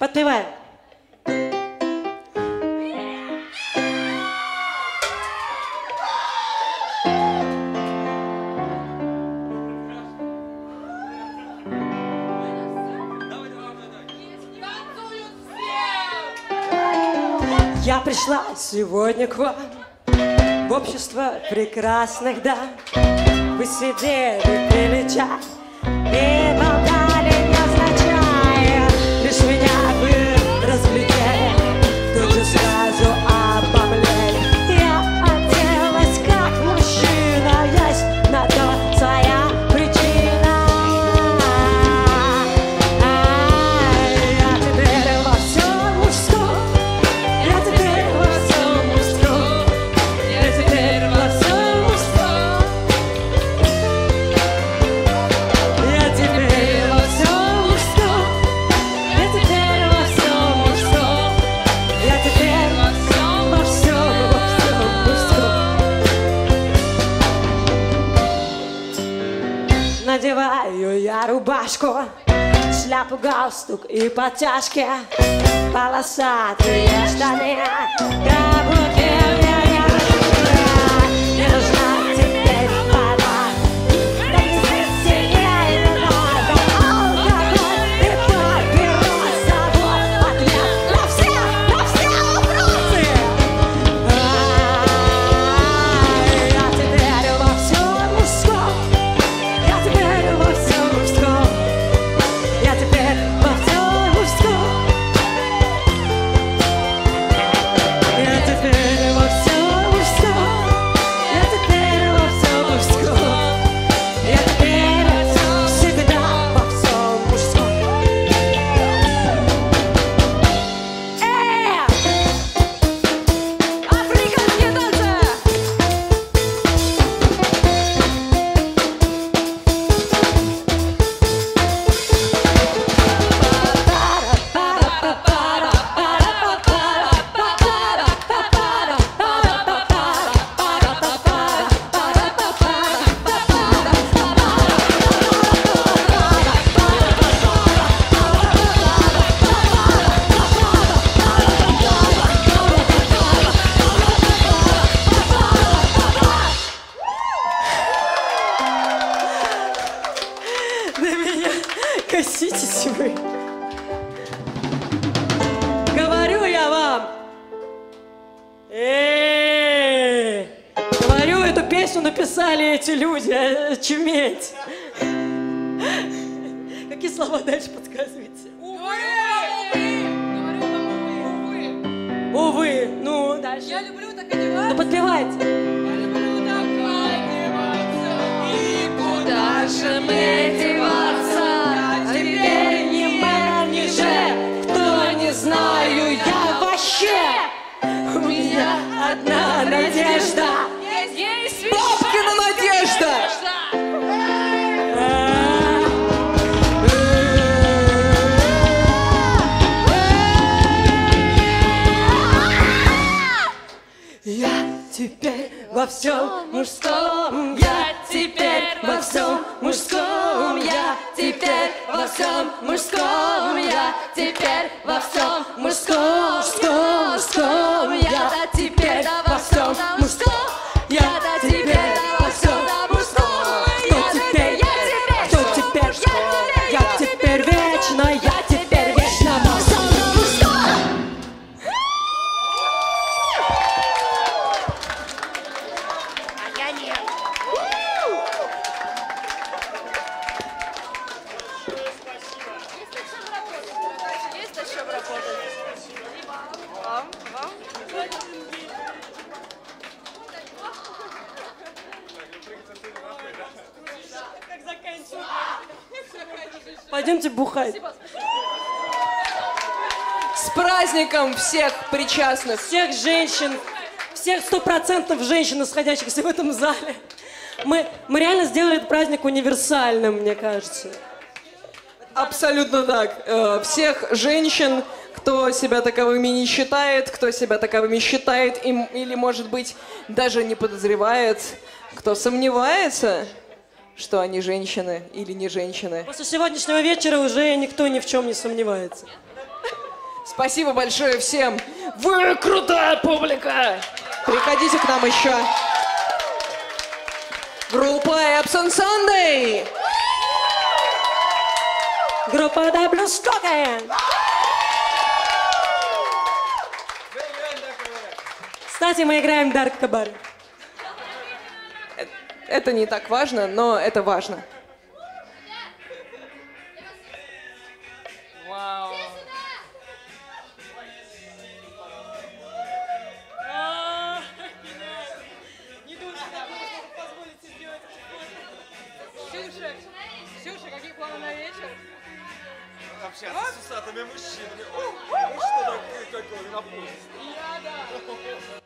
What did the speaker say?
Подпеваем. Я пришла сегодня к вам в общество прекрасных дам. Вы сидели, пили чай рубашку, шляпу, галстук и подтяжки, полосатые штаны, каблуки эти люди, э, чуметь. Какие слова дальше подсказываете? Увы, ну, дальше. Я люблю так одеваться. Ну, подпевайте. Во всем мужском, я теперь во всем мужском, я теперь во всем мужском, Пойдемте бухать. С праздником всех причастных! всех женщин, всех стопроцентных женщин, находящихся в этом зале. Мы, мы реально сделали этот праздник универсальным, мне кажется. Абсолютно так. Э, Всех женщин, кто себя таковыми не считает, кто себя таковыми считает им, или, может быть, даже не подозревает, кто сомневается, что они женщины или не женщины. После сегодняшнего вечера уже никто ни в чем не сомневается. Спасибо большое всем. Вы крутая публика. Приходите к нам еще. Группа Epson Sunday. Группа The Blue Stocken. Кстати, мы играем Dark Cabaret. Это не так важно, но это важно. Вау. Ксюша, какие планы на вечер? Общаться с усатыми мужчинами. О, ну что такое, какой напуст. Я, да.